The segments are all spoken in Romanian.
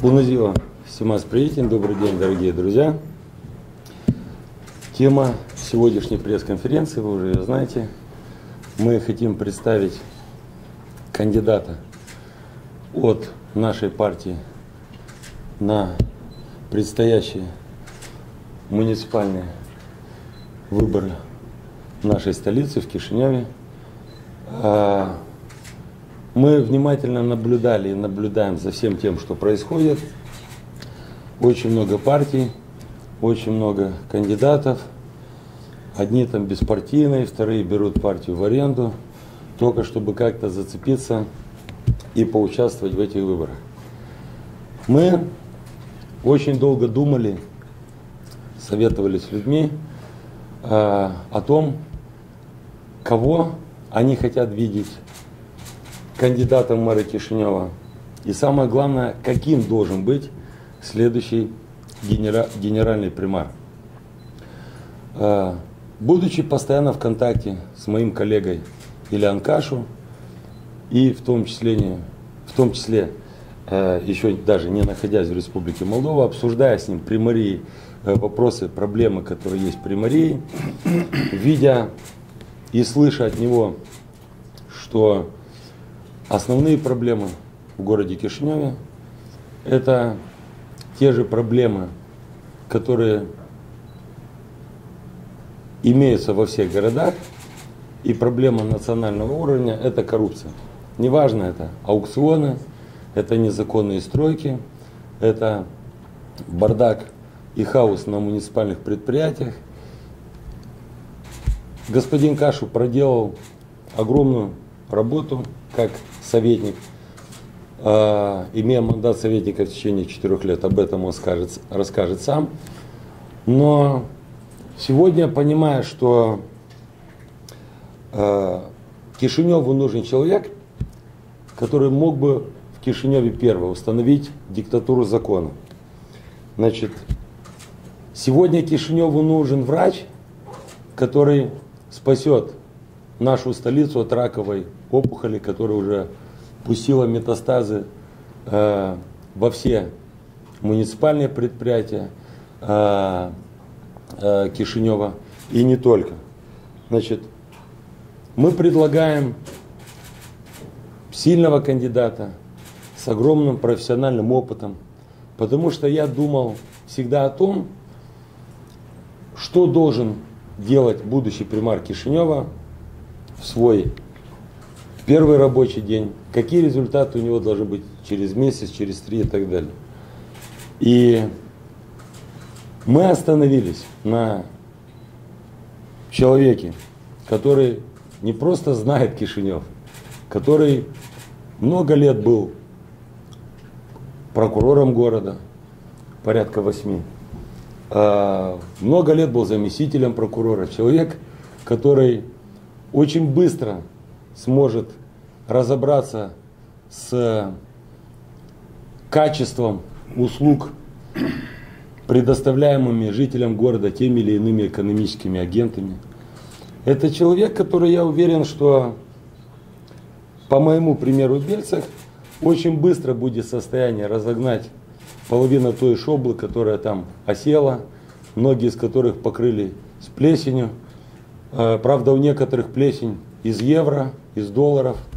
Буназио, Симас Приятин, добрый день, дорогие друзья. Тема сегодняшней пресс-конференции, вы уже ее знаете. Мы хотим представить кандидата от нашей партии на предстоящие муниципальные выборы нашей столицы в Кишиневе. Мы внимательно наблюдали и наблюдаем за всем тем, что происходит. Очень много партий, очень много кандидатов. Одни там беспартийные, вторые берут партию в аренду, только чтобы как-то зацепиться и поучаствовать в этих выборах. Мы очень долго думали, советовались с людьми э, о том, кого они хотят видеть кандидатом мэра Кишинева. И самое главное, каким должен быть следующий генера, генеральный примар. Э, будучи постоянно в контакте с моим коллегой Ильян Кашу, и в том числе, в том числе э, еще даже не находясь в Республике Молдова, обсуждая с ним при мэрии э, вопросы, проблемы, которые есть при мэрии, видя и слыша от него, что Основные проблемы в городе Кишиневе – это те же проблемы, которые имеются во всех городах, и проблема национального уровня – это коррупция. Неважно это аукционы, это незаконные стройки, это бардак и хаос на муниципальных предприятиях. Господин Кашу проделал огромную работу как советник, э, имея мандат советника в течение четырех лет, об этом он скажет, расскажет сам. Но сегодня, понимая, что э, Кишиневу нужен человек, который мог бы в Кишиневе первый установить диктатуру закона. Значит, сегодня Кишиневу нужен врач, который спасет нашу столицу от раковой опухоли, которая уже пустила метастазы э, во все муниципальные предприятия э, э, Кишинева и не только. Значит, мы предлагаем сильного кандидата с огромным профессиональным опытом, потому что я думал всегда о том, что должен делать будущий примар Кишинева в свой первый рабочий день, какие результаты у него должны быть через месяц, через три и так далее. И мы остановились на человеке, который не просто знает Кишинев, который много лет был прокурором города, порядка восьми, а, много лет был заместителем прокурора, человек, который очень быстро сможет разобраться с качеством услуг, предоставляемыми жителям города теми или иными экономическими агентами. Это человек, который, я уверен, что по моему примеру в Бельцах, очень быстро будет в состоянии разогнать половину той шоблы, которая там осела, многие из которых покрыли с плесенью. Э, правда, у некоторых плесень из евро, из долларов –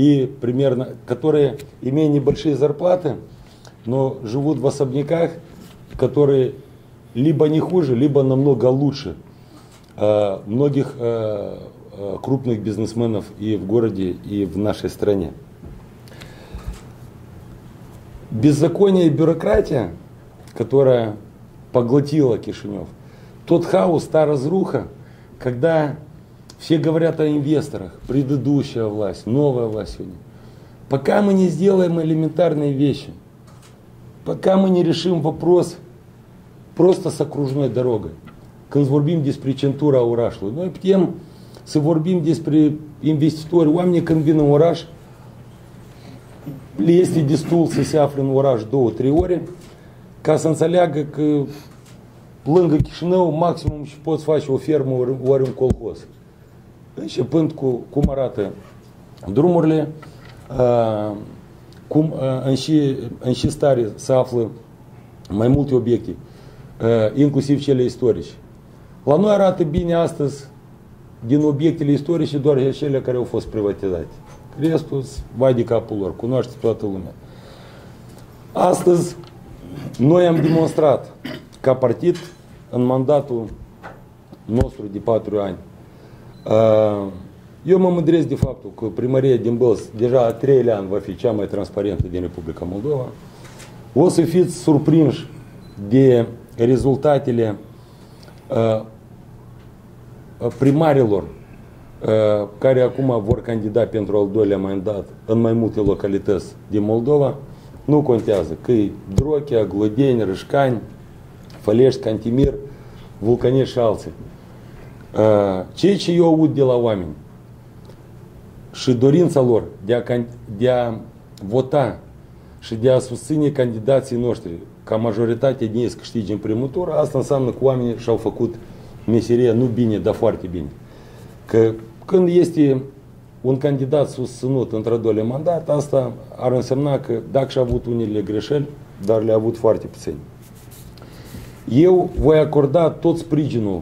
и примерно, которые, имея небольшие зарплаты, но живут в особняках, которые либо не хуже, либо намного лучше э, многих э, э, крупных бизнесменов и в городе, и в нашей стране. Беззаконие и бюрократия, которая поглотила Кишинев, тот хаос, та разруха, когда все говорят о инвесторах, предыдущая власть, новая власть сегодня. Пока мы не сделаем элементарные вещи, пока мы не решим вопрос просто с окружной дорогой, конзурбим здесь причентура урашлу, ну и тем сывурбим здесь при инвеститоре, вам не комбина ураж, если дистул сисяфрин ураш до триори, касанцаляга к лынга кишинеу максимум под фачу ферму варим колхоз. Începând cu cum arată drumurile, cum în și, în și stare se află mai multe obiecte, inclusiv cele istorice. La noi arată bine astăzi din obiectele istorice doar cele care au fost privatizate. Restul vai de capul lor, cunoaște toată lumea. Astăzi, noi am demonstrat ca partid în mandatul nostru de patru ani. Eu mă mândresc de faptul că primăria din Bălț deja a treilea an va fi cea mai transparentă din Republica Moldova. O să fiți surprinși de rezultatele primarilor care acum vor candida pentru al doilea mandat în mai multe localități din Moldova, nu contează că e Drochea, Glodeni, Rășcani, Fălești, Cantimir, Vulcanești și alții. Ceea ce eu aud de la oameni și dorința lor de a, de a vota și de a susține candidații noștri ca majoritatea din ei să câștige în primul tur, asta înseamnă că oamenii și-au făcut meseria nu bine, dar foarte bine. Că când este un candidat susținut într-a doilea mandat, asta ar însemna că dacă și-a avut unele greșeli, dar le-a avut foarte puțin. Eu voi acorda tot sprijinul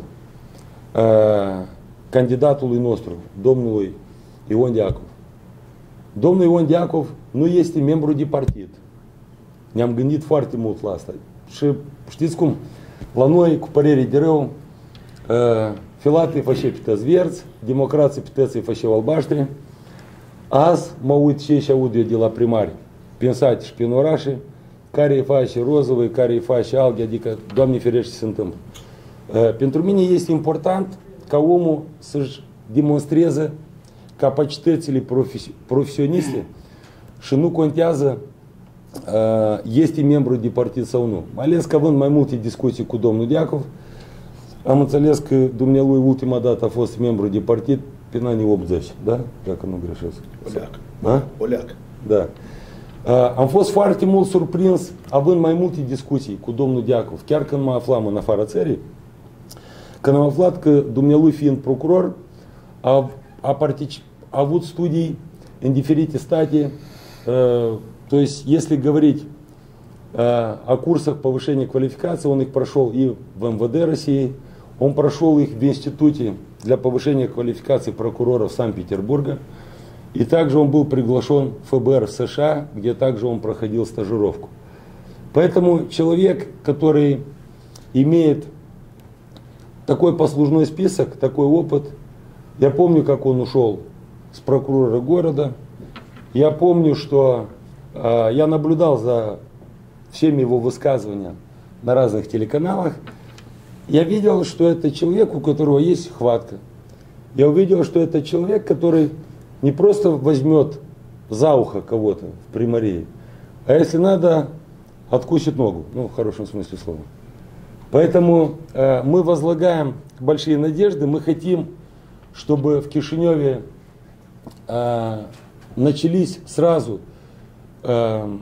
uh, candidatului nostru, domnului Ion Diacov. Domnul Ion Diacov nu este membru de partid. Ne-am gândit foarte mult la asta. Și știți cum? La noi, cu părere de rău, Filatii fășe pe tăți verzi, democrații pe tăți fășeau albaștri. Azi mă uit ce și aud eu de la primari, prin sate și prin orașe, care îi face rozovă, care îi face alge, adică, Doamne ferește, se întâmplă. Pentru mine este important ca omul să-și demonstreze capacitățile profesioniste și nu contează este membru de partid sau nu. Mai ales că având mai multe discuții cu domnul Diacov, am înțeles că dumnealui ultima dată a fost membru de partid prin anii 80, da? Dacă nu greșesc. Oleac. Da? Oleac. Da. Am fost foarte mult surprins, având mai multe discuții cu domnul Diacov, chiar când mă aflam în afara țării, că dumnealui fiind procuror, a, a, particip, a avut studii în diferite state, то есть, если говорить о курсах повышения квалификации, он их прошел и в МВД России, Он прошел их в институте для повышения квалификации прокуроров Санкт-Петербурга. И также он был приглашен в ФБР США, где также он проходил стажировку. Поэтому человек, который имеет такой послужной список, такой опыт, я помню, как он ушел с прокурора города, я помню, что э, я наблюдал за всеми его высказываниями на разных телеканалах, я видел, что это человек, у которого есть хватка. Я увидел, что это человек, который не просто возьмет за ухо кого-то в примарии, а если надо, откусит ногу, ну, в хорошем смысле слова. Поэтому э, мы возлагаем большие надежды, мы хотим, чтобы в Кишиневе э, начались сразу э,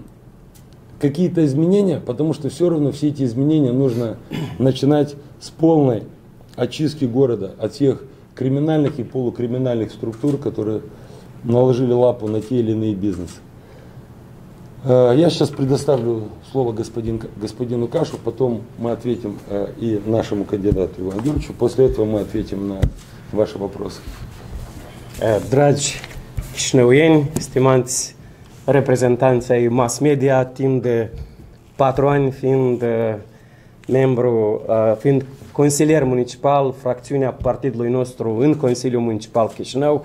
какие-то изменения, потому что все равно все эти изменения нужно начинать с полной очистки города от всех криминальных и полукриминальных структур, которые наложили лапу на те или иные бизнесы. Я сейчас предоставлю слово господин, господину Кашу, потом мы ответим и нашему кандидату Ивану Георгиевичу. После этого мы ответим на ваши вопросы. Stimați reprezentanți ai mass media, timp de patru ani fiind membru, fiind consilier municipal, fracțiunea partidului nostru în Consiliul Municipal Chișinău,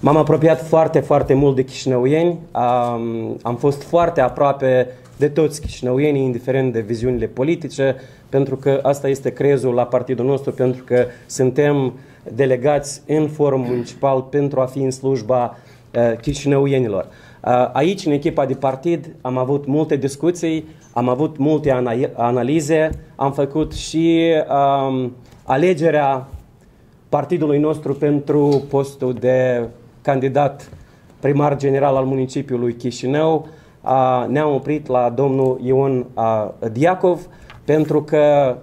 m-am apropiat foarte, foarte mult de chișinăuieni, am, am fost foarte aproape de toți chișinăuienii, indiferent de viziunile politice, pentru că asta este crezul la partidul nostru, pentru că suntem delegați în forum municipal pentru a fi în slujba uh, chișinăuienilor. Uh, aici, în echipa de partid, am avut multe discuții, am avut multe analize, am făcut și um, alegerea partidului nostru pentru postul de candidat primar general al municipiului Chișinău. Uh, ne-am oprit la domnul Ion uh, Diacov pentru că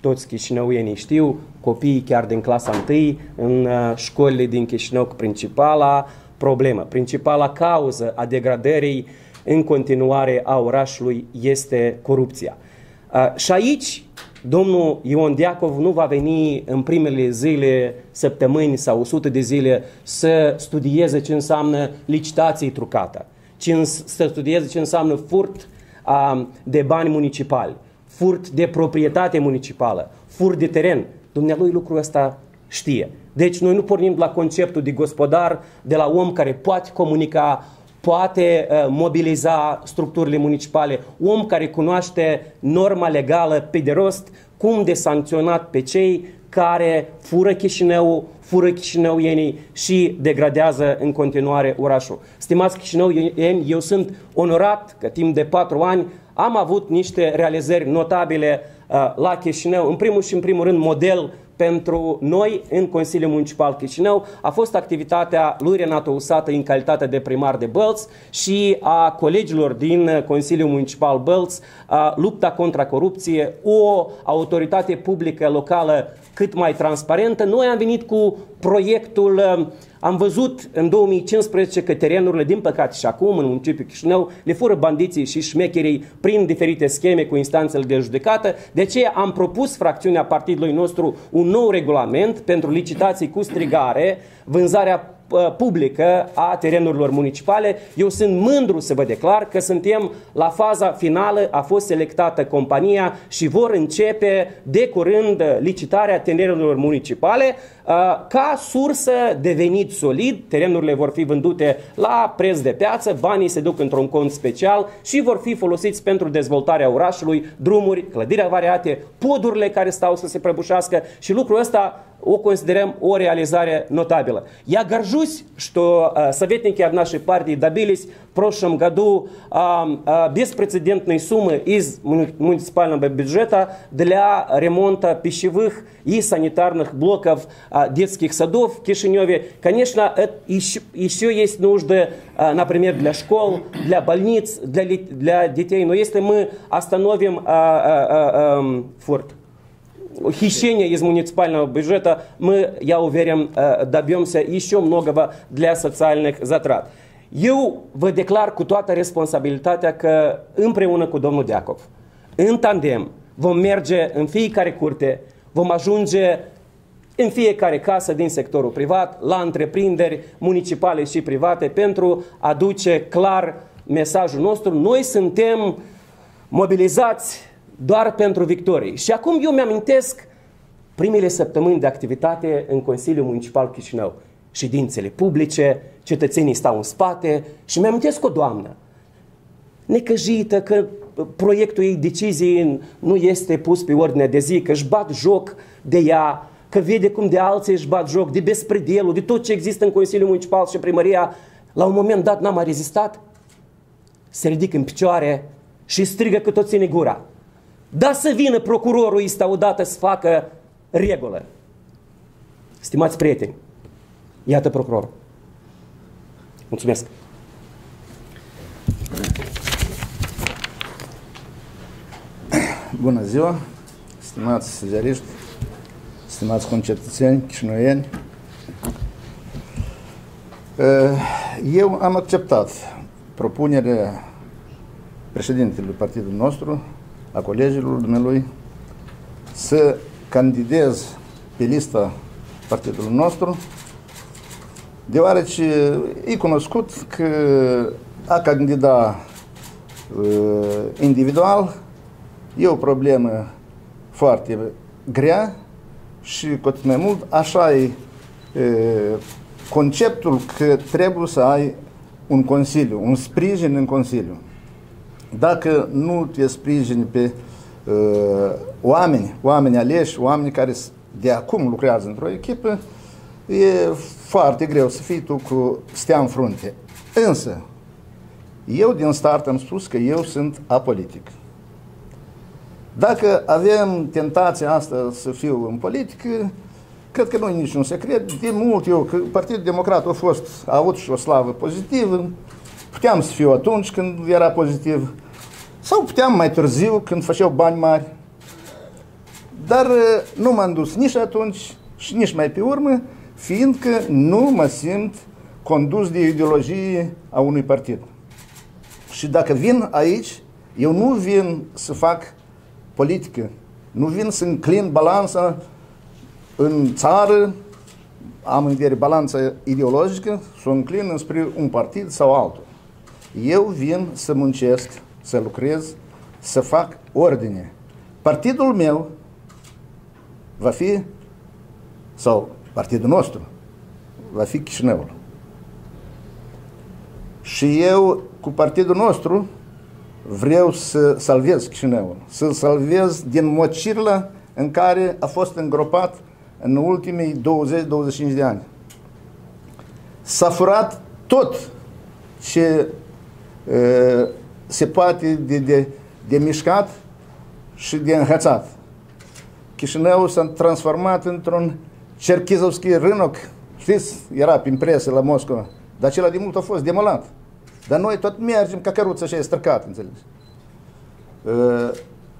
toți chișinăuienii știu, copiii chiar din clasa 1 în uh, școlile din Chișinău cu principala problemă, principala cauză a degradării în continuare a orașului este corupția. Uh, și aici domnul Ion Diacov nu va veni în primele zile, săptămâni sau 100 de zile să studieze ce înseamnă licitații trucată, ce să studieze ce înseamnă furt de bani municipali, furt de proprietate municipală, furt de teren. Dumnealui lucrul ăsta știe. Deci noi nu pornim la conceptul de gospodar, de la om care poate comunica, poate uh, mobiliza structurile municipale, om care cunoaște norma legală pe de rost, cum de sancționat pe cei care fură Chișinău, fură chișinăuienii și degradează în continuare orașul. Stimați chișinăuieni, eu sunt onorat că timp de patru ani am avut niște realizări notabile uh, la Chișinău, în primul și în primul rând model pentru noi în Consiliul Municipal Chișinău a fost activitatea lui Renato Usată în calitate de primar de Bălți și a colegilor din Consiliul Municipal Bălți lupta contra corupție, o autoritate publică locală cât mai transparentă. Noi am venit cu proiectul uh, am văzut în 2015 că terenurile, din păcate și acum, în municipiul Chișinău, le fură bandiții și șmecherii prin diferite scheme cu instanțele de judecată. De aceea am propus fracțiunea partidului nostru un nou regulament pentru licitații cu strigare, vânzarea Uh, publică a terenurilor municipale. Eu sunt mândru să vă declar că suntem la faza finală, a fost selectată compania și vor începe de curând licitarea terenurilor municipale uh, ca sursă de venit solid. Terenurile vor fi vândute la preț de piață, banii se duc într-un cont special și vor fi folosiți pentru dezvoltarea orașului, drumuri, clădiri variate, podurile care stau să se prăbușească și lucrul ăsta о considerăm o реализация нотабила. Я горжусь, что э, советники от нашей партии добились в прошлом году э, э, беспрецедентной суммы из муниципального бюджета для ремонта пищевых и санитарных блоков детских садов в Кишиневе. Конечно, еще, еще есть нужды, например, для школ, для больниц, для, для детей. Но если мы остановим форт, хищения из муниципального бюджета, мы, я уверен, добьемся еще многого для социальных затрат. Eu vă declar cu toată responsabilitatea că împreună cu domnul Deacov, în tandem, vom merge în fiecare curte, vom ajunge în fiecare casă din sectorul privat, la întreprinderi municipale și private pentru a duce clar mesajul nostru. Noi suntem mobilizați doar pentru victorii. Și acum eu mi-amintesc primele săptămâni de activitate în Consiliul Municipal Chișinău. Ședințele publice, cetățenii stau în spate și mi-amintesc o doamnă necăjită că proiectul ei decizii nu este pus pe ordinea de zi, că își bat joc de ea, că vede cum de alții își bat joc, de bespredelul, de tot ce există în Consiliul Municipal și primăria, la un moment dat n-a mai rezistat, se ridică în picioare și strigă că tot ține gura. Da să vină procurorul ăsta odată să facă regulă. Stimați prieteni, iată procurorul. Mulțumesc. Bună ziua, stimați ziariști, stimați concetățeni, chișinoieni. Eu am acceptat propunerea președintelui partidului nostru, a colegilor dumnealui să candidez pe lista partidului nostru, deoarece e cunoscut că a candida uh, individual e o problemă foarte grea și cu atât mai mult așa e uh, conceptul că trebuie să ai un consiliu, un sprijin în consiliu. Dacă nu te sprijini pe uh, oameni, oameni aleși, oameni care de acum lucrează într-o echipă, e foarte greu să fii tu cu stea în frunte. Însă, eu din start am spus că eu sunt apolitic. Dacă avem tentația asta să fiu în politică, cred că nu e niciun secret. De mult eu, că Partidul Democrat a fost, a avut și o slavă pozitivă, puteam să fiu atunci când era pozitiv, sau puteam mai târziu, când făceau bani mari. Dar uh, nu m-am dus nici atunci și nici mai pe urmă, fiindcă nu mă simt condus de ideologie a unui partid. Și dacă vin aici, eu nu vin să fac politică, nu vin să înclin balanța în țară, am în vedere balanța ideologică, să o înclin spre un partid sau altul. Eu vin să muncesc, să lucrez, să fac ordine. Partidul meu va fi, sau partidul nostru, va fi Chișinăul. Și eu, cu partidul nostru, vreau să salvez Chișinăul, să salvez din mocirla în care a fost îngropat în ultimii 20-25 de ani. S-a furat tot ce e, se poate de, de, de mișcat și de înhățat. Chișinăul s-a transformat într-un cerchizovski rânoc, știți, era prin presă la Moscova, dar acela de mult a fost demolat. Dar noi tot mergem ca căruța așa e străcat, înțelegi?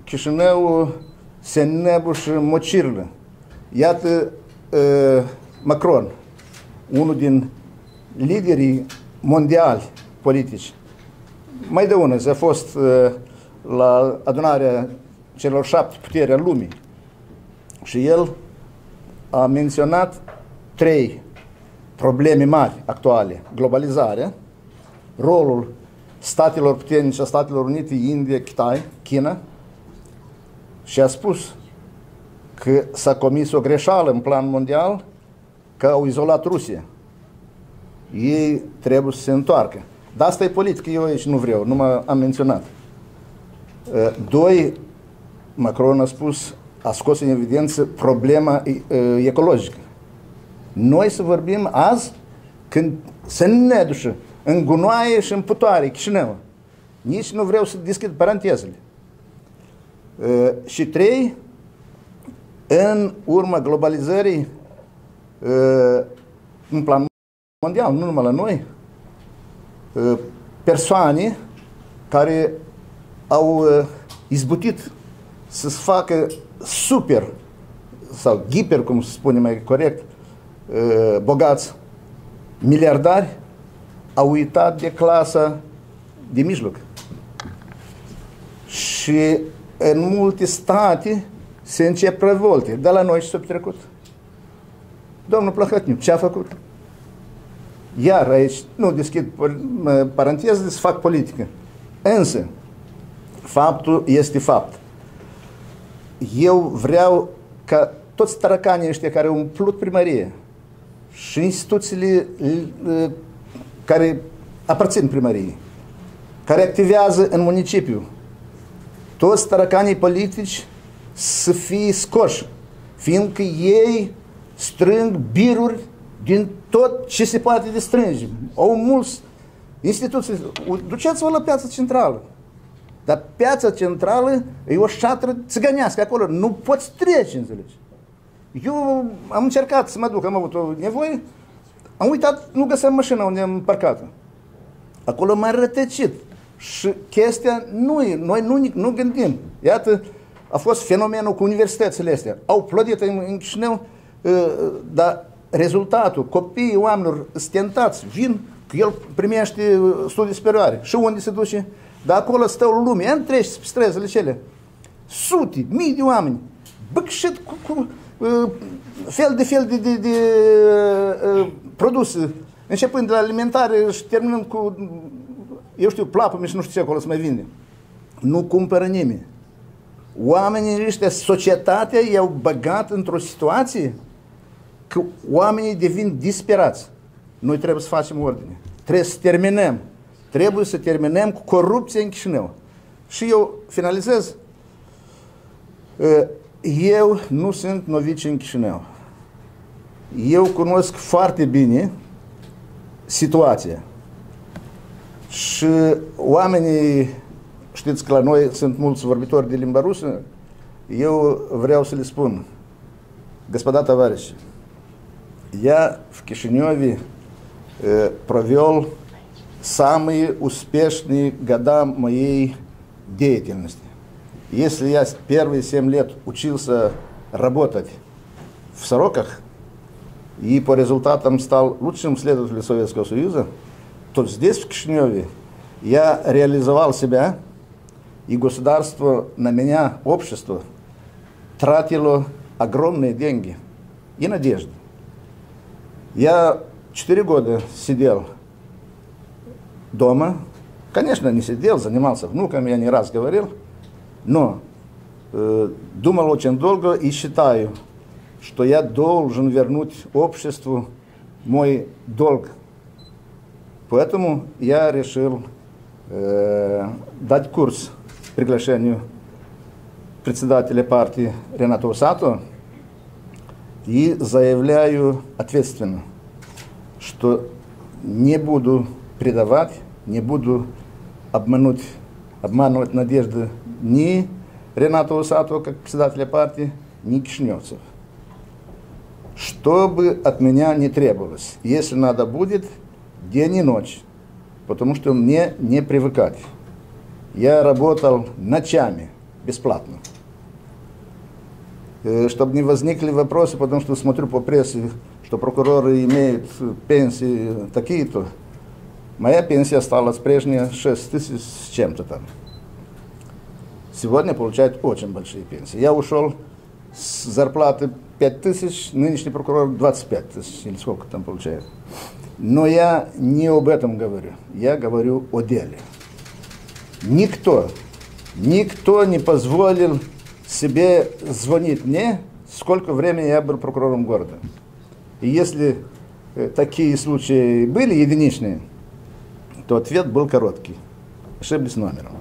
Chișinăul se nebușă mocirlă. Iată Macron, unul din liderii mondiali politici. Mai de ună, a fost la adunarea celor șapte puteri al lumii. Și el a menționat trei probleme mari actuale. Globalizarea, rolul statelor puternice, a Statelor Unite, India, Kitai, China și a spus că s-a comis o greșeală în plan mondial că au izolat Rusia. Ei trebuie să se întoarcă. Dar asta e politică, eu aici nu vreau, nu m am menționat. Doi, Macron a spus, a scos în evidență problema ecologică. Noi să vorbim azi când să ne duce în gunoaie și în putoare, Chișinău. Nici nu vreau să deschid parantezele. Și trei, în urma globalizării în plan mondial, nu numai la noi, persoane care au izbutit să se facă super sau hiper, cum se spune mai corect, bogați, miliardari, au uitat de clasa de mijloc. Și în multe state se încep revolte. De la noi și s-a trecut. Domnul Plahătniu, ce a făcut? Iar aici, nu deschid paranteză, să fac politică. Însă, faptul este fapt. Eu vreau ca toți taracanii ăștia care au umplut primărie și instituțiile care aparțin primăriei, care activează în municipiu, toți taracanii politici să fie scoși, fiindcă ei strâng biruri din tot ce se poate de strânge. Au mulți instituții. Duceți-vă la piața centrală. Dar piața centrală e o șatră țigănească acolo. Nu poți trece, înțelegi? Eu am încercat să mă duc, am avut o nevoie, am uitat, nu găseam mașina unde am parcat Acolo m-a rătăcit. Și chestia nu e, noi nu, nu gândim. Iată, a fost fenomenul cu universitățile astea. Au plătit în, în Chișinău, uh, dar rezultatul, copiii oamenilor stentați, vin, că el primește uh, studii superioare. Și unde se duce? Dar acolo stau lume, în treci pe străzile cele. Sute, mii de oameni, băcșit cu, cu uh, fel de fel de, de, de uh, produse, începând de la alimentare și terminând cu, eu știu, plapă și nu știu ce acolo să mai vinde. Nu cumpără nimeni. Oamenii ăștia, societatea i-au băgat într-o situație că oamenii devin disperați. Noi trebuie să facem ordine. Trebuie să terminăm. Trebuie să terminăm cu corupția în Chișinău. Și eu finalizez. Eu nu sunt novici în Chișinău. Eu cunosc foarte bine situația. Și oamenii, știți că la noi sunt mulți vorbitori de limba rusă, eu vreau să le spun, господа товарищи, я в Кишиневе э, провел самые успешные года моей деятельности. Если я первые семь лет учился работать в сороках и по результатам стал лучшим следователем Советского Союза, то здесь, в Кишиневе, Я реализовал себя, и государство на меня, общество, тратило огромные деньги и надежды. Я четыре года сидел дома, конечно, не сидел, занимался внуками, я не раз говорил, но э, думал очень долго и считаю, что я должен вернуть обществу мой долг. Поэтому я решил э, дать курс приглашению председателя партии Рената Усато и заявляю ответственно, что не буду предавать, не буду обмануть, обманывать надежды ни Рената Усато, как председателя партии, ни кишневцев. Что бы от меня не требовалось, если надо будет, день и ночь, потому что мне не привыкать. Я работал ночами бесплатно. Э, Чтобы не возникли вопросы, потому что смотрю по прессе, что прокуроры имеют пенсии такие-то. Моя пенсия осталась прежняя 6 тысяч с чем-то там. Сегодня получают очень большие пенсии. Я ушел с зарплаты 5 тысяч, нынешний прокурор 25 тысяч, или сколько там получает. Но я не об этом говорю, я говорю о деле. Никто, никто не позволил себе звонить мне, сколько времени я был прокурором города. И если э, такие случаи были единичные, то ответ был короткий. Ошиблись номером.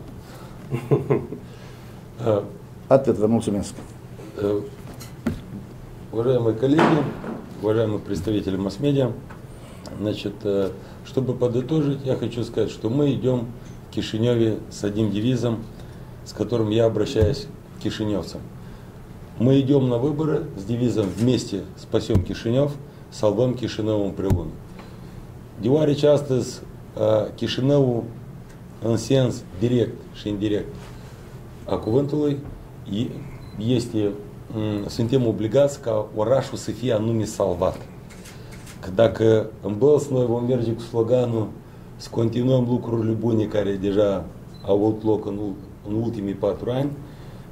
Ответ вернулся Минск. э, Уважаемые коллеги, уважаемые представители масс-медиа, значит, э, чтобы подытожить, я хочу сказать, что мы идем в Кишиневе с одним девизом, с которым я обращаюсь к кишиневцам. Мы идем на выборы с девизом «Вместе спасем Кишинев, salvăm Chișinăul împreună». Deoarece astăzi uh, Chișinăul în sens direct și indirect a cuvântului e- este, m, suntem obligați ca orașul să fie anume salvat. Că dacă în Bălți noi vom merge cu sloganul să continuăm lucrurile bune care deja au avut loc în, ul- în ultimii patru ani,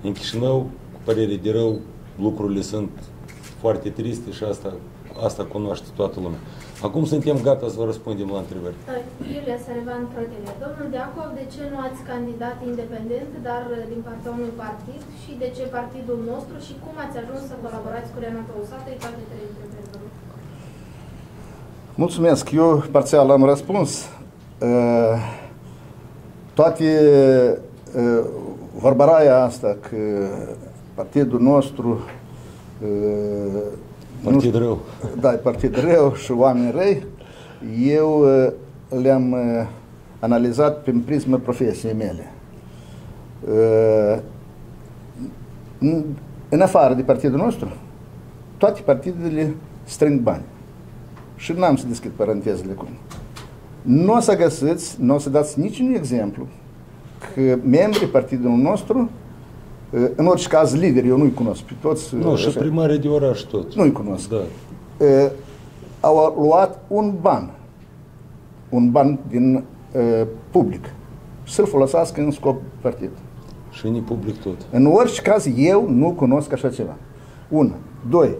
în Chișinău, cu părere de rău, lucrurile sunt foarte triste și asta, asta cunoaște toată lumea. Acum suntem gata să vă răspundem la întrebări. Iulia Sărevan, Protele. Domnul Deacov, de ce nu ați candidat independent, dar din partea unui partid și de ce partidul nostru și cum ați ajuns să colaborați cu Renato Usată? E toate trei întrebări. vă rog. Mulțumesc, eu parțial am răspuns. Uh, Toate uh, vorbăraia asta că partidul nostru uh, nu Partid știu- rău. Da, e partid rău și oameni răi. Eu uh, le-am uh, analizat prin prismă profesiei mele. Uh, în- În afară de partidul nostru, toate partidele strâng bani. Și n-am să deschid parantezele cum. Nu o să găsiți, nu o să dați niciun exemplu că membrii partidului nostru, uh, în orice caz lideri, eu nu-i cunosc pe toți. uh, Nu, și așa, primare de oraș tot. Nu-i cunosc. Da. uh, au luat un ban, un ban din uh, public, să-l folosească în scop partid. Și ni public tot. În orice caz, eu nu cunosc așa ceva. Un. Doi.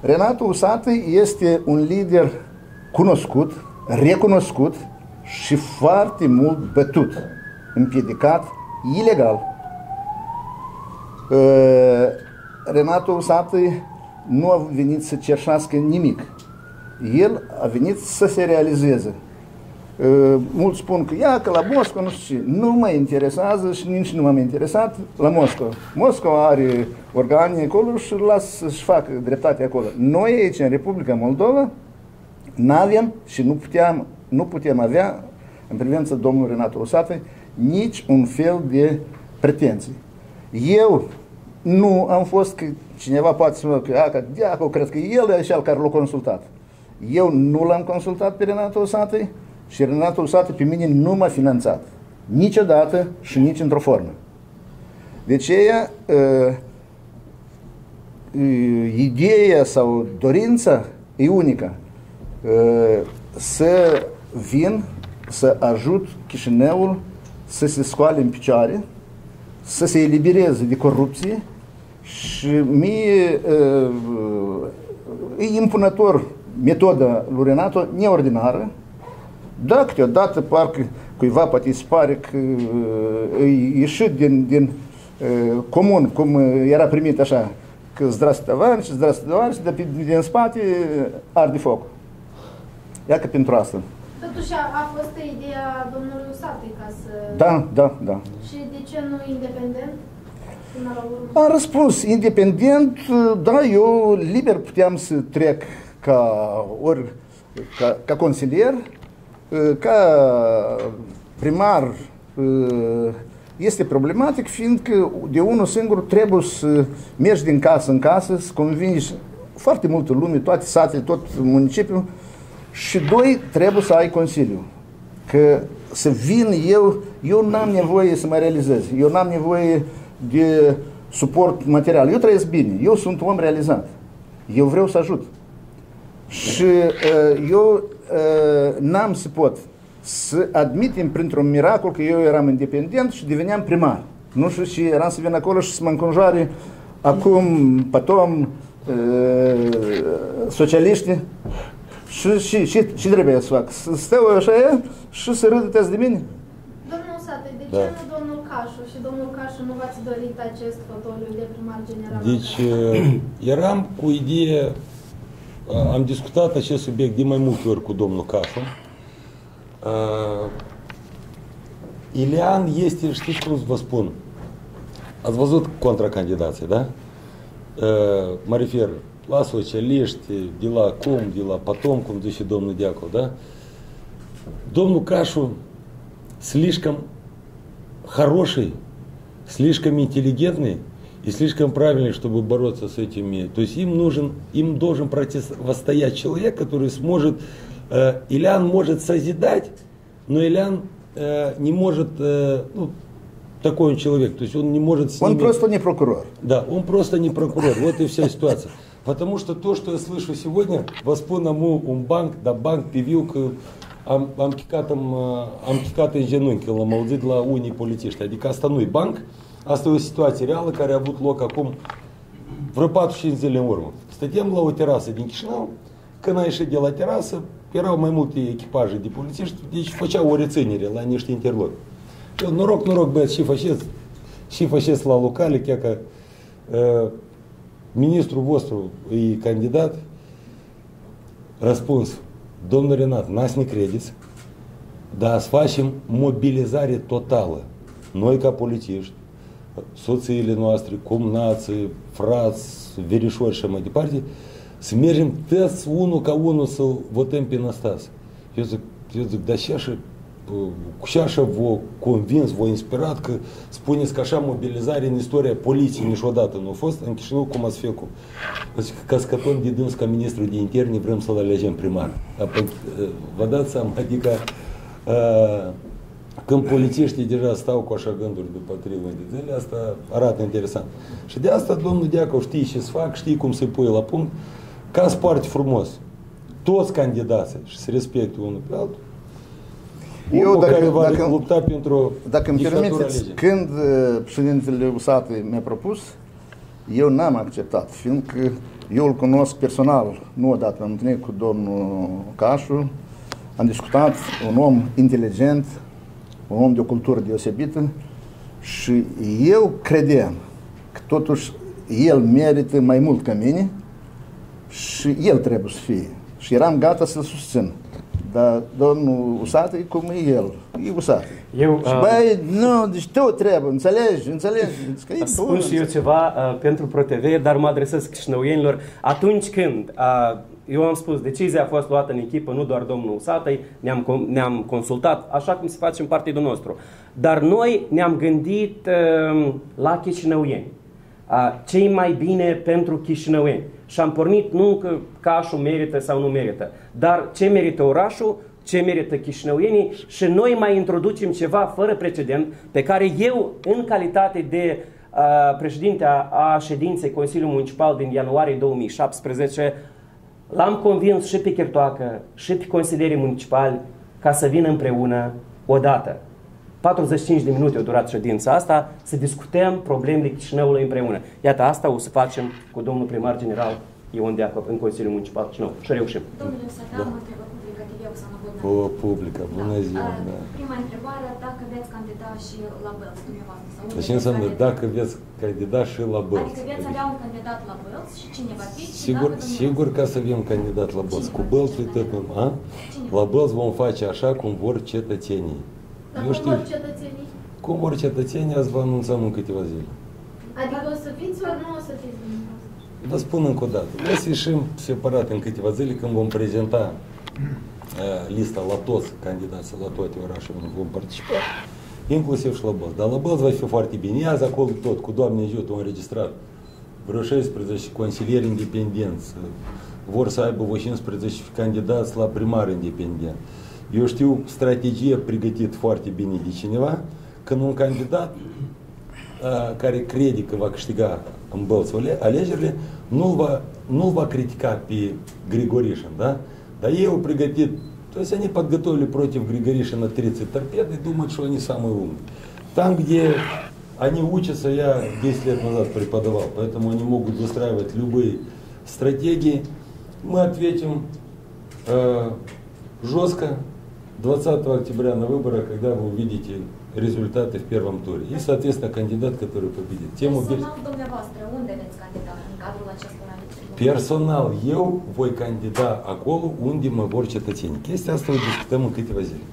Renato Usată este un lider cunoscut, recunoscut și foarte mult bătut, împiedicat, ilegal. Uh, Renato Usată nu a venit să cerșească nimic. El a venit să se realizeze. Uh, Mulți spun că ia că la Moscova nu știu ce, nu mă interesează și nici nu m-am interesat la Moscova. Moscova are organe acolo și îl las să-și facă dreptate acolo. Noi aici, în Republica Moldova, n-avem și nu puteam, nu putem avea, în privința domnului Renato Usată, nici un fel de pretenții. Eu nu am fost, că cineva poate să mă că, a, că Diaco, cred că el e cel care l-a consultat. Eu nu l-am consultat pe Renato Usată și Renato Usată pe mine nu m-a finanțat. Niciodată și nici într-o formă. Deci ea, uh, uh, ideea sau dorința e unică. Uh, să vin să ajut Chișinăul să se scoale în picioare, să se elibereze de corupție și mie e impunător metoda lui Renato neordinară, da, câteodată parcă cuiva poate îi pare că e ieșit din, din comun, cum era primit așa, că zdrastă tovarăși, zdrastă tovarăși, dar din spate arde foc. Iacă pentru asta. Totuși a, a fost ideea domnului Usate ca să... Da, da, da. Și de ce nu independent? Până la urmă. Am răspuns, independent, da, eu liber puteam să trec ca, ori, ca, ca consilier, ca primar, este problematic, fiindcă de unul singur trebuie să mergi din casă în casă, să convingi foarte multă lume, toate satele, tot municipiul, și doi, trebuie să ai consiliu. Că să vin eu, eu n-am nevoie să mă realizez, eu n-am nevoie de suport material. Eu trăiesc bine, eu sunt om realizat. Eu vreau să ajut. Și uh, eu uh, n-am să pot să admitem printr-un miracol că eu eram independent și deveneam primar. Nu știu, și eram să vin acolo și să mă înconjoare acum, potom, uh, socialiști și, și, și, și trebuie să fac. Să stau așa și să râdeți de mine. Domnul Sate, de Da. ce nu domnul Cașu și domnul Cașu nu v-ați dorit acest fotoliu de primar general? Deci uh, eram cu idee, uh, am discutat acest subiect de mai multe ori cu domnul Cașu. Uh, Ilean este, știți cum să vă spun, ați văzut contracandidații, da? Uh, Mă refer la cum, de la potom, cum zice domnul Diacov, да? Domnul Cașu слишком хороший, слишком интеллигентный и слишком правильный, чтобы бороться с этими. То есть им нужен, им должен противостоять человек, который сможет, э, Ильян может созидать, но Ильян э, не может, э, ну, такой он человек, то есть он не может с Он ними- просто не прокурор. да, он просто не прокурор. Вот и вся ситуация. Потому что то, что я слышу сегодня, воспона му умбанк, да банк пивилк, ам, амкикатам, э, амкикаты женунки ламалды для уни политишь. Адика остануй банк, астой ситуация реала, каря будут локаком врапатуши инзелем урму. Статьям лау терраса денькишнау, канайши дела терраса, первого моему ты экипажи де политиш, дичь фача орицинере, ланишти интерлок. Нурок, нурок, бэт, шифашес, шифашес лалукали, кяка, э, multe echipaje de polițiști, deci făceau o reținere la niște interlopi. Eu, noroc, noroc, băieți, și faceți, și faceți la locale, chiar că uh, ministrul vostru e candidat, răspuns, domnul Renat, n-ați ne credeți, dar să facem mobilizare totală. Noi ca polițiști, soțiile noastre, cumnații, frați, verișori și așa mai departe, să mergem toți unul ca unul să votăm pe Năstas. Eu zic, eu zic, dar și așa, cu și așa vă convins, vă inspirat că spuneți că așa mobilizare în istoria poliției niciodată nu a fost în Chișinău cum ați făcut. Zic, ca scăpăm de dâns ca ministru de interne, vrem să-l alegem primar. Apoi, Vă dați seama, adică uh, când polițiștii deja stau cu așa gânduri după trei luni de zile, asta arată interesant. Și de asta domnul Deacov știe ce să fac, știe cum să-i pui la punct, ca să foarte frumos. Toți candidații și să respecte unul pe altul. Eu, Unul dacă- care va dacă- lupta pentru Dacă îmi dictatura permiteți, legii. când uh, președintele Usate mi-a propus, eu n-am acceptat, fiindcă eu îl cunosc personal, nu odată am întâlnit cu domnul Cașu, am discutat, un om inteligent, un om de o cultură deosebită și eu credeam că totuși el merită mai mult ca mine și el trebuie să fie. Și eram gata să-l susțin. Dar domnul Usate e cum e el, e Usate. Eu, Și uh, băi, nu, deci tu trebuie, înțelegi, înțelegi. Zic că e Spun bun, și eu ceva uh, pentru ProTV, dar mă adresez chișinăuienilor. Atunci când, uh, eu am spus, decizia a fost luată în echipă, nu doar domnul Satăi, ne-am, com- ne-am consultat, așa cum se face în partidul nostru. Dar noi ne-am gândit uh, la chișinăuieni. Uh, cei mai bine pentru chișinăuieni. Și am pornit nu că cașul merită sau nu merită, dar ce merită orașul, ce merită chișinăuienii și noi mai introducem ceva fără precedent pe care eu, în calitate de uh, președinte a, a ședinței Consiliului Municipal din ianuarie 2017, l-am convins și pe Chertoacă și pe consilierii municipali ca să vină împreună odată. 45 de minute a durat ședința asta, să discutăm problemele Chișinăului împreună. Iată, asta o să facem cu domnul primar general Ion Deacov în Consiliul Municipal Chișinău. Și reușim. Domnule Sătean, mă întrebă publică TV Oxana Bodnar. O publică, bună ziua, A, da. Prima întrebare, dacă veți candida și la Bălți, dumneavoastră? Sau unde Deci ce veți înseamnă candida? dacă veți candida și la bălți? Adică veți avea un candidat la Bălți și cine va fi? și Sigur, dacă dumneavoastră- sigur ca să avem candidat la bălți. Cu bălți, uite cum, a? La bălți vom face așa cum vor cetățenii. Dar Eu cum știu, vor cetățenii? cum vor cetățenii, azi vă anunțăm în câteva zile. Adică o să fiți ori nu o să fiți dumneavoastră? Vom prezenta uh, lista la toți candidații la toate orașele unde vom participa, inclusiv și la Bălți. Dar la Bălți va fi foarte bine. Azi acolo tot, cu Doamne ajută, au înregistrat vreo 16 consilieri independenți. Vor să aibă vreo 15 candidați la primar independent. Eu știu strategie pregătit foarte bine de cineva, când un candidat uh, care crede că va câștiga în Bălți ale- alegerile, va critica pe Grigorișin, да? Да au pregătit, то есть они подготовили против Григоришина 30 торпед и думают, что они самые умные. Там, где они учатся, я 10 лет назад преподавал, поэтому они могут выстраивать любые стратегии. Мы ответим э, жестко 20 октября на выборах, когда вы увидите результаты в первом туре. И, соответственно, кандидат, который победит. Тему без- Personal, dumneavoastră, unde veți acestor alegeri? Personal, eu voi candida acolo unde mă vor cetățenii. Chestia asta o discutăm în câteva zile.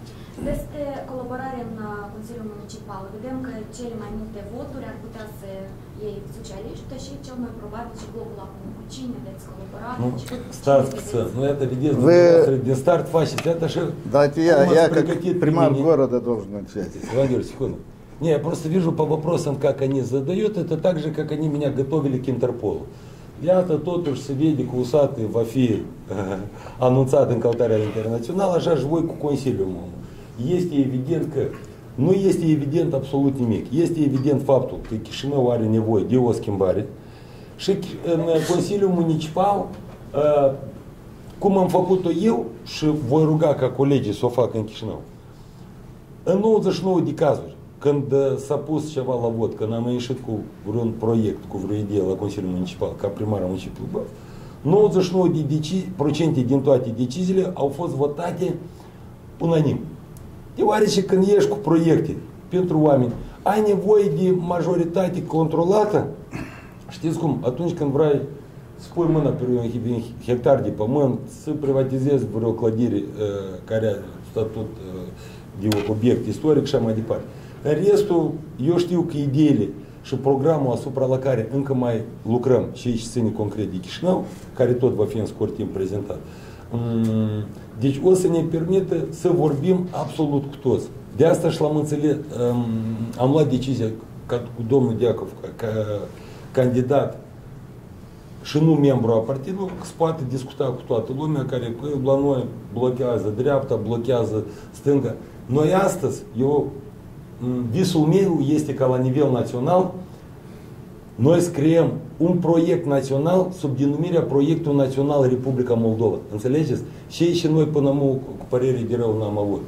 Despre colaborare în uh, Consiliul Municipal, vedem că cele mai multe voturi ar putea să iei socialiști și cel mai probabil și blocul acum. Cu cine veți colabora? Ну, și cu cine старт vedeți? Ну, Вы- где старт фасит. Это же... Давайте я, я как прекратит примар города должен. Иван Юрьевич, секунду. Не, я просто вижу по вопросам, как они задают, это так же, как они меня готовили к Интерполу. Я-то тот уж седедик усатый в афир, аннунциатен калтаря интернационала, жа живой консилиумом. Есть и евидентка, ну есть и евидент абсолютный миг, есть и евидент факту, ты кишина варе не вой, диоским варе. Шик э, консилиуму не чпал, cum am făcut-o eu și voi ruga ca colegii să o facă în Chișinău. Când uh, s-a pus ceva la vot, când am ieșit cu vreun proiect, cu vreo idee la Consiliul Municipal, ca primar al municipiului Bălți, 99 de deci, procente din toate deciziile au fost votate unanim. Deoarece când ești cu proiecte pentru oameni, ai nevoie de majoritate controlată, știți cum, atunci când vrei să pui mâna pe un hectar de pământ, să privatizezi vreo clădire uh, care are statut uh, de obiect istoric și așa mai departe. În restul, eu știu că ideile și programul asupra la care încă mai lucrăm și aici ține concret de Chișinău, care tot va fi în scurt timp prezentat. Mm, Deci o să ne permită să vorbim absolut cu toți. De asta și l-am înțeles, um, am luat decizia ca cu domnul Deacov, ca, ca candidat și nu membru a partidului, că se poate discuta cu toată lumea care că la noi blochează dreapta, blochează stânga. Noi astăzi, eu, m, visul meu este ca la nivel național, noi scriem un proiect național sub denumirea Proiectul Național Republica Moldova. Înțelegeți? Și și noi până acum cu părere de rău n-am avut.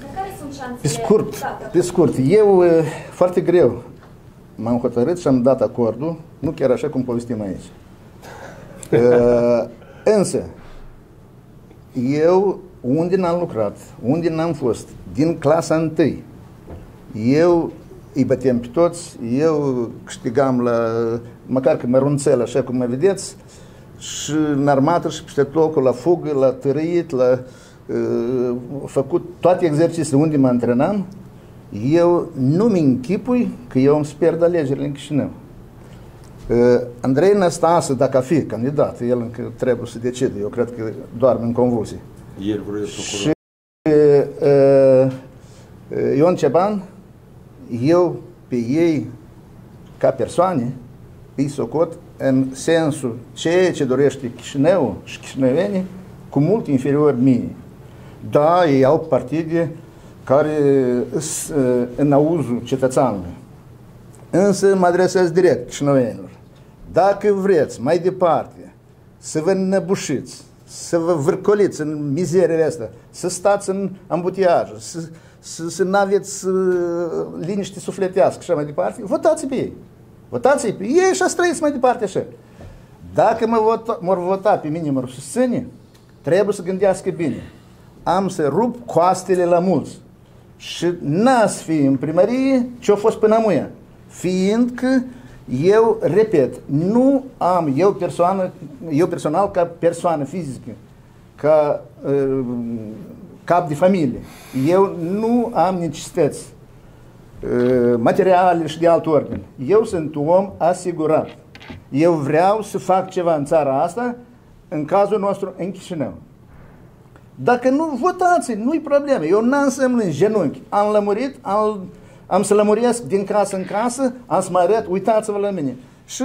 Dar care sunt șansele? Pe scurt, Da, da. pe scurt, eu e, foarte greu m-am hotărât și am dat acordul, nu chiar așa cum povestim aici. Uh, Însă, eu, unde n-am lucrat, unde n-am fost, din clasa întâi, eu îi băteam pe toți, eu câștigam la, măcar că mărunțel, așa cum mă vedeți, și în armată și peste locul, la fugă, la târâit, la uh, făcut toate exercițiile unde mă antrenam, eu nu-mi închipui că eu îmi pierd alegerile în Chișinău. Uh, Andrei Năstase, dacă a fi candidat, el încă trebuie să decide, eu cred că doarme în convulsie. Ieri vreau Și uh, uh, Ion Ceban, eu pe ei, ca persoane, îi socot în sensul ceea ce dorește Chișinău și chișinăvenii cu mult inferior mie. Da, ei au partide care sunt uh, în auzul cetățeanului. Însă mă adresez direct chișinăvenilor. Dacă vreți mai departe să vă înăbușiți, să vă vârcoliți în mizeriile astea, să stați în ambutiaj, să, să, să nu aveți uh, liniște sufletească și așa mai departe, votați pe ei. Votați pe ei și trăiți mai departe așa. Dacă mă vota, mă vota pe mine, mă susține, trebuie să gândească bine. Am să rup coastele la mulți. Și n-ați fi în primărie ce-a fost până amuia. Fiindcă eu, repet, nu am, eu, persoană, eu personal, ca persoană fizică, ca uh, cap de familie, eu nu am necesități uh, materiale și de alt ordin. Eu sunt om asigurat. Eu vreau să fac ceva în țara asta, în cazul nostru, în Chișinău. Dacă nu, votați, nu-i problemă. Eu n-am să în genunchi. Am lămurit, am, am să lămuresc din casă în casă, am să mă arăt, uitați-vă la mine. Și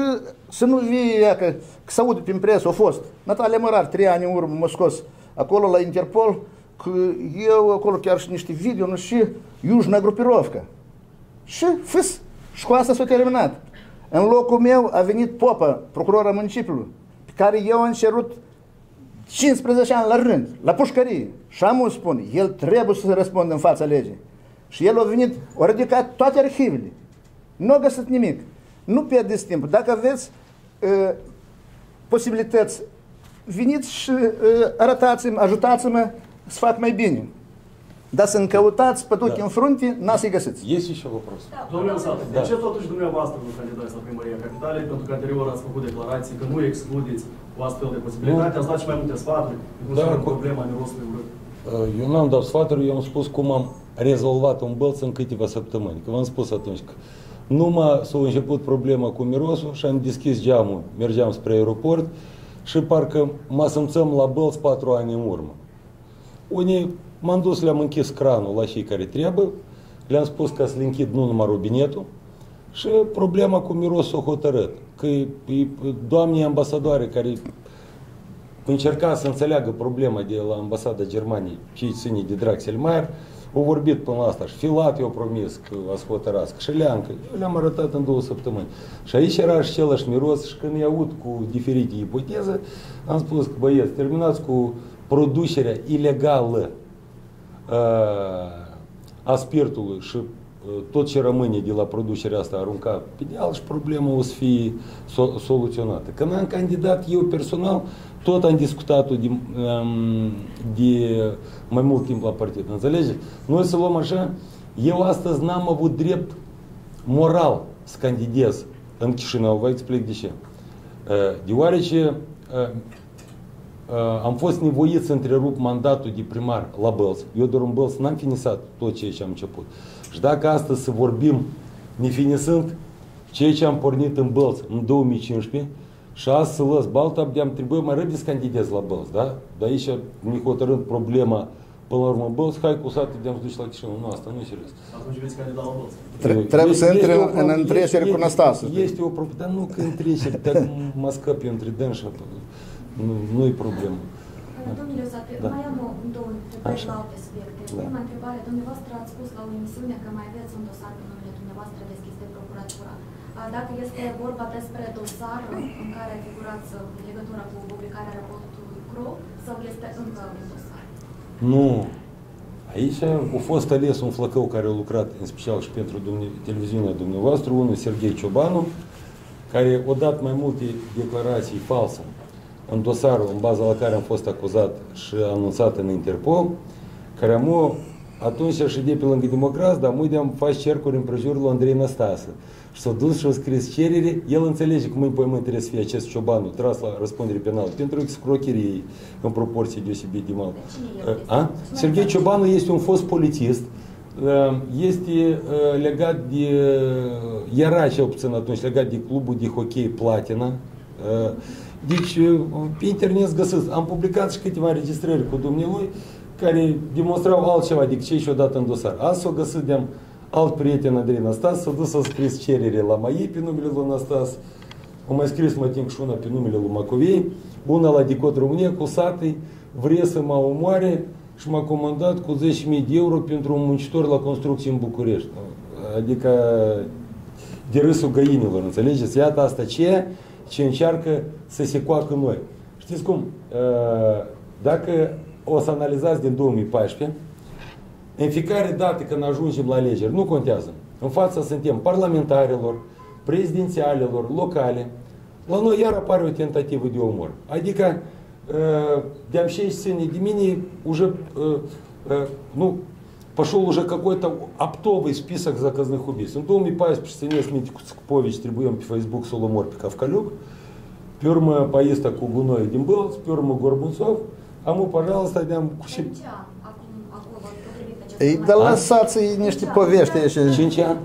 să nu vii, că, că să aud prin presă, a fost. Natalia Mărar, trei ani în urmă, m-a scos acolo la Interpol, că eu acolo chiar și niște video, nu și Iujna Grupirovca. Și fâs, și cu asta s-a terminat. În locul meu a venit Popa, procurora municipiului, pe care eu am cerut 15 ani la rând, la pușcărie. Și am spune, el trebuie să se răspundă în fața legii. Și el a venit, a ridicat toate arhivele. Nu a găsit nimic. Nu pierdeți timp. Dacă aveți uh, posibilități, veniți și uh, arătați-mi, ajutați-mă să fac mai bine. Dar să încăutați păduchi da. în frunte, n să-i găsiți. Este și вопрос. Da, Domnule Sat, da. de ce totuși dumneavoastră nu candidați la primăria capitalei? Pentru că anterior ați făcut declarații că nu excludeți o astfel de posibilitate, nu. ați dat și mai multe sfaturi, da, cu problema mirosului urât. Eu n-am dat sfaturi, eu am spus cum am rezolvat un bălț în câteva săptămâni. Că v-am spus atunci că numai s-a început problema cu mirosul și am deschis geamul, mergeam spre aeroport și parcă mă simțăm la bălț patru ani în urmă. Unii M-am dus, le-am închis cranul la cei care trebuie, le-am spus că să le închid nu numai robinetul și problema cu mirosul a hotărât. Că doamnii ambasadoare care încerca să înțeleagă problema de la ambasada Germaniei, cei ține de Draxel Mayer, au vorbit până la asta și Filat i-a promis că o să hotărască și Leancă. Eu le-am arătat în două săptămâni. Și aici era și același miros și când îi aud cu diferite ipoteze, am spus că băieți, terminați cu producerea ilegală a spirtului și tot ce rămâne de la producerea asta aruncat pe deal și problema o să fie soluționată. Când am candidat eu personal, tot am discutat de, de mai mult timp la partid. Înțelegeți? Noi să luăm așa, eu astăzi n-am avut drept moral să candidez în Chișinău. Vă explic de ce. Deoarece am fost nevoit să întrerup mandatul de primar la Bălț. Eu doar în Bălț n-am finisat tot ceea ce am început. Și dacă astăzi să vorbim nefinisând ceea ce am pornit în Bălț în 2015 și astăzi să lăs Balta, am trebuie mai repede să candidez la Bălț, da? Dar aici, ne hotărând problema Până la urmă, Bălț, hai cu sate, de-am duce la Chișinău. Nu, asta nu e serios. Atunci veți candida la Bălț. Trebuie să intre în întrecere cu Năstase. Este o problemă, dar nu că întrecere, dar mă scăp eu între dânsa. Nu, nu e problemă. Domnule Osate, da. mai am o, două întrebări la alte subiecte. Da. Prima întrebare, dumneavoastră ați spus la o emisiune că mai aveți un dosar pe numele dumneavoastră deschis de procuratura. Dacă este vorba despre dosar în care figurați legătura cu publicarea raportului CRO sau este încă un dosar? Nu. Aici a fost ales un flăcău care a lucrat în special și pentru televiziunea dumneavoastră, unul Serghei Ciobanu, care a dat mai multe declarații false în dosarul în baza la care am fost acuzat și anunțat în Interpol, care am atunci și de pe lângă democrați, dar multe am face cercuri în prejurul lui Andrei Năstase. Și s-a dus și a scris cerere, el înțelege cum în pământ trebuie să fie acest ciobanul tras la răspundere penală pentru excrocherie în proporție deosebit de mare. A? Serghei Ciobanu este un fost polițist, este legat de, era cel puțin atunci legat de clubul de hockey Platina, deci, pe internet găsesc, am publicat și câteva înregistrări cu dumnealui care demonstrau altceva decât cei și dat în dosar. Azi s-o găsit de alt prieten Andrei Nastas, s-a dus să scris cerere la mai pe numele lui Nastas, o mai scris mă timp și una pe numele lui Macovei, una la Dicot România cu satei, vrea să mă omoare și m-a comandat cu 10.000 de euro pentru un muncitor la construcții în București. Adică de râsul găinilor, înțelegeți? Iată asta ce ce încearcă să se coacă noi. Știți cum? Dacă o să analizați din 2014, în fiecare dată când ajungem la alegeri, nu contează, în fața suntem parlamentarilor, prezidențialelor, locale, la noi iar apare o tentativă de omor. Adică, de общественной de mine, уже, ну, пошел уже какой-то оптовый список заказных убийств. он думаю, паясь при стене с требуем трибуем Фейсбук Соломорпик Авкалюк. Пюрма поездок Кугуно один был, пюрма Горбунцов. А мы, пожалуйста, дням кусим. И до ласаться и нечто повеште еще. Чинчан.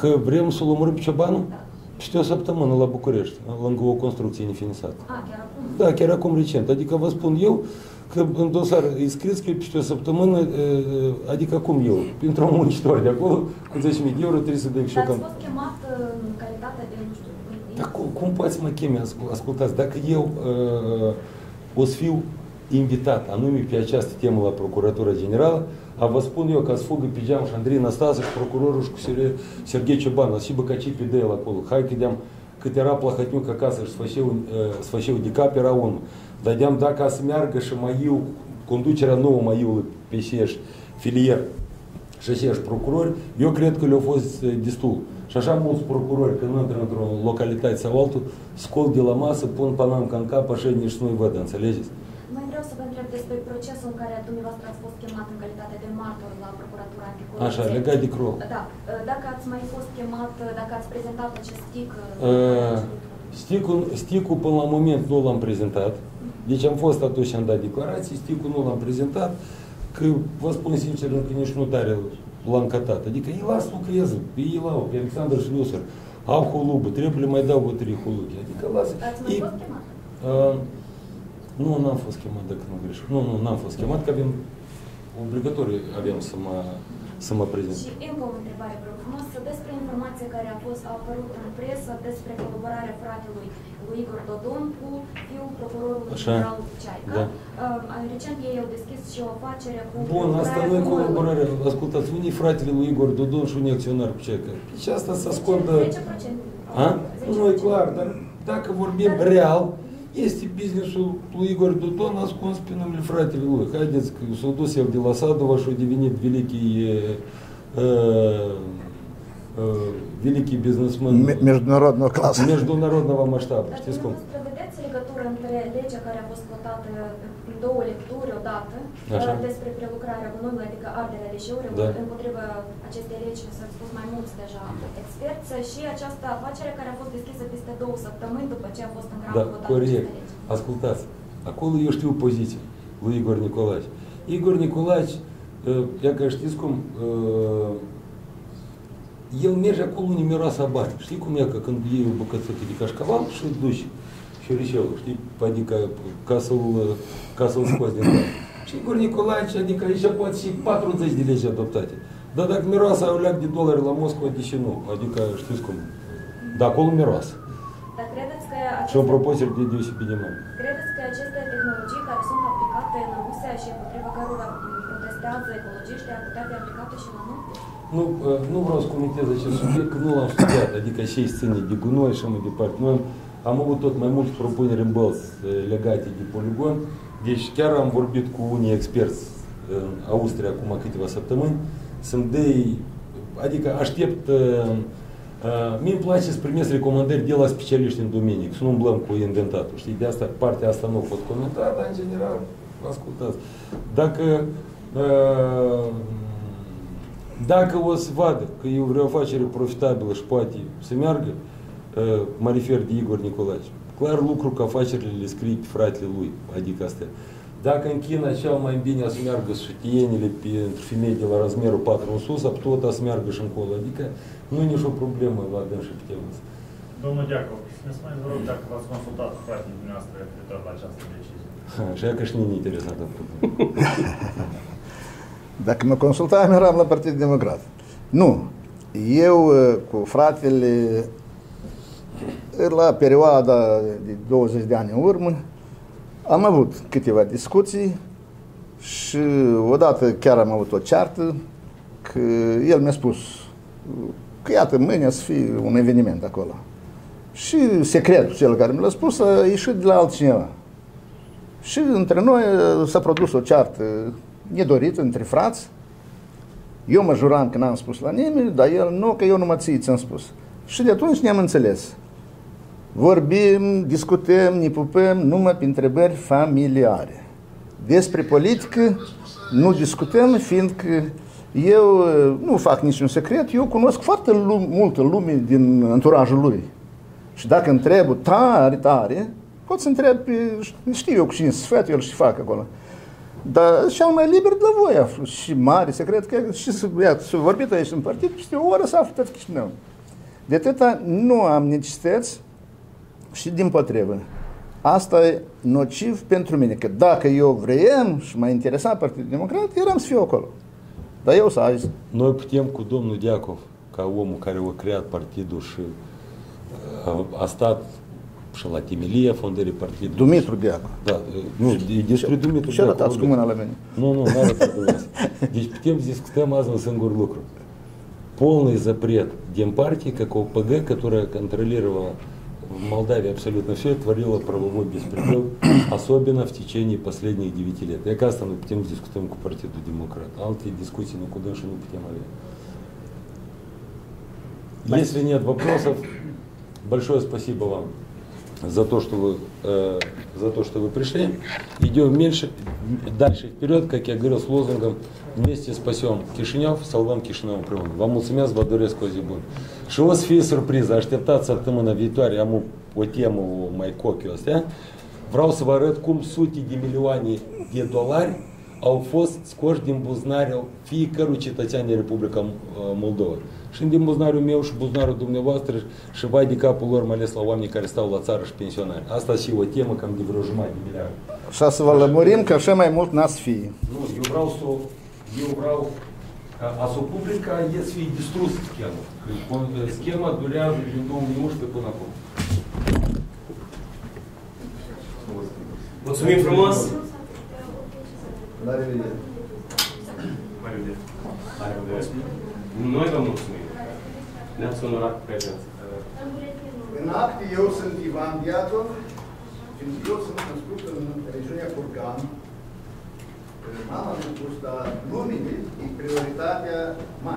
К брем Соломорпик Чабану? Что с аптамана лабукурешт, лангового конструкции не финисат. Да, кераком речен. Тадика воспун ел, o săptămână la București, lângă o construcție nefinisată. A, chiar acum? Da, chiar acum recent. Adică vă spun eu că în dosar e scris că peste o săptămână, adică acum eu, pentru un muncitor de acolo, cu 10.000 de euro trebuie să dai și Dar eu ați cam... fost chemat în calitate de, nu știu, Dar cum, cum poți să mă chemi, ascul- ascultați, dacă eu uh, o să fiu invitat anume pe această temă la Procuratura Generală, a vă spun eu că să fugă pe geam și Andrei Năstase și procurorul și cu Sere- Serghei Cioban, a și băcaci pe de el acolo. Hai că deam cât era plahătniuc acasă și sfășeu, uh, sfășeu de cap era unul. Dar deam dacă să meargă și mai eu, conducerea nouă mai eu pe șeș, filier, și acești procurori, eu cred că le-au fost eh, destul. Și așa mulți procurori, când intră într-o localitate sau altul, scol de la masă, pun panamca în cap, așa nici nu-i văd, înțelegeți? Mai vreau să vă întreb despre procesul în care dumneavoastră ați fost chemat în calitate de martor la Procuratura Anticorupție. Așa, legat de cro. Da. Dacă ați mai fost chemat, dacă ați prezentat acest stic... Uh, Sticul, sticul până la moment nu l-am prezentat. Deci am fost atunci și am dat declarații, sticul nu l-am prezentat, că vă spun sincer, încă nici nu tare l-am cătat. Adică ei las lucrează, ei lau, pe Alexandru Șliusăr, au holubă, trebuie mai dau vă trei holubi. Adică lasă. Ați mai fost chemat? Uh, nu, n-am fost chemat, dacă nu greșesc. Nu, nu, n-am fost chemat, că avem, obligatoriu aveam să mă, să mă prezint. Și încă o întrebare, vă rog frumos, despre informația care a fost a apărut în presă despre colaborarea fratelui lui Igor Dodon cu fiul procurorului Așa. general Ceaica. Da. Uh, recent ei au deschis și o afacere cu Bun, asta nu e colaborare. Ascultați, unii fratele lui Igor Dodon și unii acționar cu ceca. Și asta se ascundă... 10%. A? Nu e clar, dar dacă vorbim real, este businessul lui Igor Dodon ascuns pe numele fratele lui. Haideți că s-a dus el de la Sadova și a devenit velichii uh, uh, великий бизнесмен Me- Международного класса. международного масштаба. Dar Știți cum? dumneavoastră vedeți legătură între legea care a fost votată în două lecturi odată Așa. uh, despre prelucrarea gunoiului, adică arderea deșeurilor, Da. împotriva acestei legi s-au spus mai mulți deja experți și această afacere care a fost deschisă peste două săptămâni după ce a fost în Da, gramul votată corect. această lege. Ascultați, acolo eu știu poziția lui Igor Nicolae. Igor Nicolae, я că știți cum, uh, el merge acolo unde miroase a bani. Știi cum e că când iei o bucățică de cașcaval și îl duci și rișel, știi, adică ca să-l, ca să-l scoți din bani. Și Igor Nicolae, adică aici poate și 40 de legi adoptate. Dar dacă miroase o leac de dolari la Moscova, de ce nu? Adică știți cum, de acolo miroase. Dar credeți că Și în aceste, proporție de deosebit de mare. credeți că aceste tehnologii care sunt aplicate în Rusia și împotriva cărora protestează ecologiștii ar putea fi aplicate și la noi? Nu, uh, nu vreau să comentez acest subiect, că nu l-am studiat, adică și ține de gunoi și așa mai departe. Noi am avut tot mai multe propuneri în bălți uh, legate de poligon, deci chiar am vorbit cu unii experți în Austria acum câteva săptămâni, să-mi dea, adică aștept, uh, uh, mie îmi place să primesc recomandări de la specialiști în domeniu, să nu umblăm cu inventatul, știi, de asta, partea asta nu pot comenta, dar în general, ascultați. Dacă uh, dacă o să vadă că e o afacere profitabilă și poate să meargă, uh, mă refer de Igor Nicolae, clar lucru că afacerile le scrie pe fratele lui, adică astea. Dacă în China cel mai bine să meargă sutienile pentru femei de la razmerul 4 în sus, a tot să meargă și încolo. Adică nu e nicio problemă la dâns dacă v-ați consultat cu fratele dumneavoastră referitor la această decizie. Ha, Așa că și nu e interesant acum. Dacă mă consultam, eram la Partidul Democrat. Nu. Eu uh, cu fratele, la perioada de 20 de ani în urmă, am avut câteva discuții și odată chiar am avut o ceartă că el mi-a spus că iată, mâine să fie un eveniment acolo. Și secretul cel care mi l-a spus a ieșit de la altcineva. Și între noi uh, s-a produs o ceartă nedorită între frați. Eu mă juram că n-am spus la nimeni, dar el nu, că eu nu mă ții, ți-am spus. Și de atunci ne-am înțeles. Vorbim, discutăm, ne pupăm numai pe întrebări familiare. Despre politică nu discutăm, fiindcă eu uh, nu fac niciun secret, eu cunosc foarte lu- multă lume din anturajul lui. Și dacă întreb tare, tare, pot să întreb, pe, știu eu cu cine sfat el și fac acolo. Dar cel mai liber de la voi aflu. Și mare secret, că și să, ia, să vorbit aici în partid, peste o oră să aflu tot Chișinău. De atâta nu am necesități și din potrivă. Asta e nociv pentru mine, că dacă eu vreau și m-a interesat Partidul Democrat, eram să fiu acolo. Dar eu să azi. Noi putem cu domnul Diacov, ca omul care a creat partidul și uh, a stat la temelia fondării partidului. Dumitru Diaco. Da, nu, despre Dumitru Și arătați cu mâna la mine. Nu, nu, nu arătați. Deci putem să discutăm azi un singur lucru. Полный запрет Демпартии, как ОПГ, которая контролировала в Молдавии абсолютно все, и творила правовой беспредел, особенно в течение последних 9 лет. Я кажется, мы потом дискутируем к партию демократ. Алти дискуссии, ну куда же мы потом Если нет вопросов, большое спасибо вам за то, что вы, э, за то, что вы пришли. Идем меньше, дальше вперед, как я говорил, с лозунгом «Вместе спасем Кишинев, салвам Кишиневым крылом». Вам мулцумяс, бадурес, козибун. Шилос фи сюрприза, аштептаться от на витуаре, аму, о тему майкокиос, да? Врау саварет кум сути демилюани де доларь, ауфос с кождим бузнарил фи, короче, Татьяне Республика э, Молдова au fost scoși din buzunarul fiecărui cetățean din Republica uh, Moldova. Și din buzunarul meu și buzunarul dumneavoastră și vai de capul lor, mai ales la oamenii care stau la țară și pensionari. Asta și o temă cam de vreo jumătate de miliard. Și să vă lămurim că așa mai mult n-ați fi. Nu, eu vreau să o- eu vreau ca a să o publica e să fie distrus schema. Că Schema durează din 2011 până acum. Mulțumim frumos! La revedere. Noi vă mulțumim. Ne-ați onorat cu prezența. În acte eu sunt Ivan Diatov, fiindcă eu sunt născut în regiunea Curgan. Mama mi-a spus, dar lumii e prioritatea mare.